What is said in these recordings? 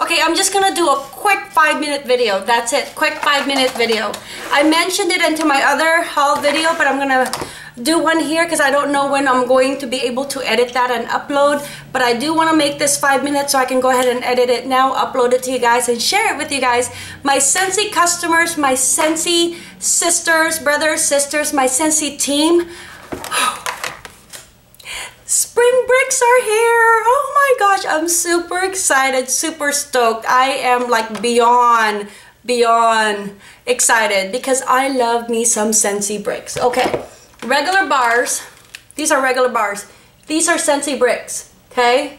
Okay, I'm just gonna do a quick five minute video. That's it, quick five minute video. I mentioned it into my other haul video, but I'm gonna do one here because I don't know when I'm going to be able to edit that and upload. But I do want to make this five minutes so I can go ahead and edit it now, upload it to you guys, and share it with you guys. My Scentsy customers, my Scentsy sisters, brothers, sisters, my Scentsy team. Spring bricks are here. Oh my gosh, I'm super excited, super stoked. I am like beyond, beyond excited because I love me some Scentsy bricks. Okay, regular bars. These are regular bars. These are Scentsy bricks, okay?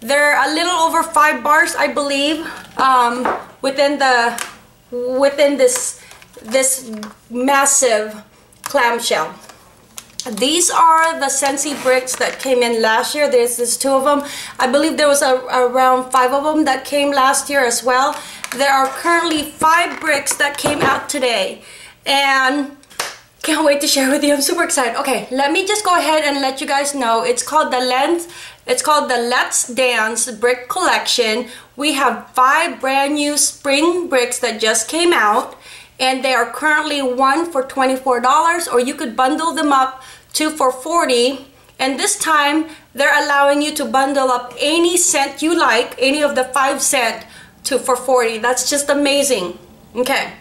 They're a little over five bars, I believe, um, within the, within this, this massive clamshell. These are the Scentsy bricks that came in last year. There's, there's two of them. I believe there was a, around five of them that came last year as well. There are currently five bricks that came out today. And can't wait to share with you. I'm super excited. Okay, let me just go ahead and let you guys know. It's called the Lens. It's called the Let's Dance Brick Collection. We have five brand new spring bricks that just came out and they are currently one for $24 or you could bundle them up two for 40 and this time they're allowing you to bundle up any scent you like any of the five scent two for 40 that's just amazing. Okay.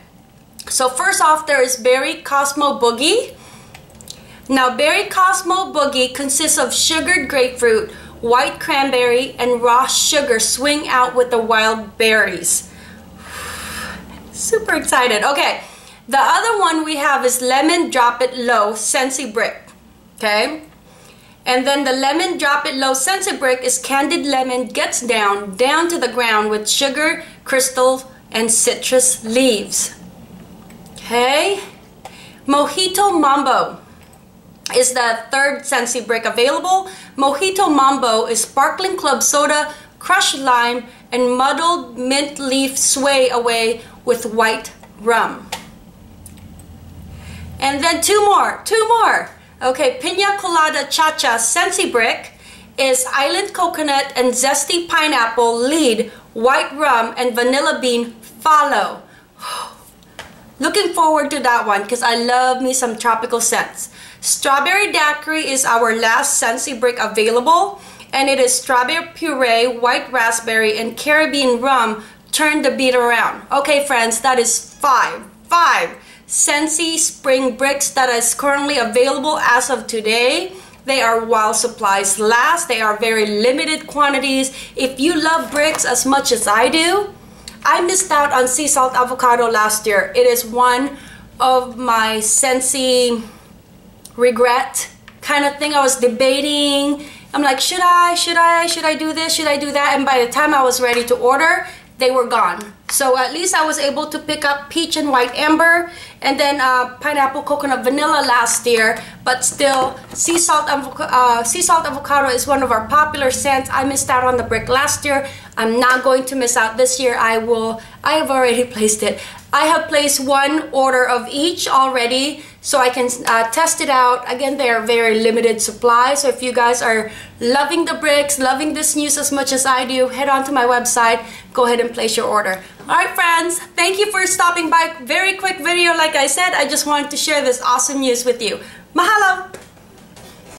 So first off there is berry cosmo boogie. Now berry cosmo boogie consists of sugared grapefruit white cranberry and raw sugar swing out with the wild berries. Super excited. Okay. The other one we have is lemon drop it low scentsy brick okay? And then the lemon drop it low scented brick is candied lemon gets down, down to the ground with sugar, crystal, and citrus leaves. Okay? Mojito Mambo is the third Scentsy brick available. Mojito Mambo is sparkling club soda, crushed lime, and muddled mint leaf sway away with white rum. And then two more, two more. Okay, Pina Colada Cha-Cha Scentsy Brick is island coconut and zesty pineapple lead, white rum, and vanilla bean follow. Looking forward to that one because I love me some tropical scents. Strawberry daiquiri is our last Scentsy brick available and it is strawberry puree, white raspberry, and Caribbean rum. Turn the beat around. Okay friends, that is five, five Scentsy spring bricks that is currently available as of today. They are while supplies last. They are very limited quantities. If you love bricks as much as I do, I missed out on sea salt avocado last year. It is one of my Scentsy regret kind of thing. I was debating. I'm like, should I, should I, should I do this, should I do that? And by the time I was ready to order, they were gone. So at least I was able to pick up peach and white amber and then uh, pineapple coconut vanilla last year. But still, sea salt, uh, sea salt avocado is one of our popular scents. I missed out on the brick last year. I'm not going to miss out this year. I will, I have already placed it. I have placed one order of each already so I can uh, test it out. Again, they are very limited supply. So if you guys are loving the bricks, loving this news as much as I do, head on to my website, go ahead and place your order. All right, friends, thank you for stopping by. Very quick video, like I said, I just wanted to share this awesome news with you. Mahalo!